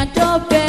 adopt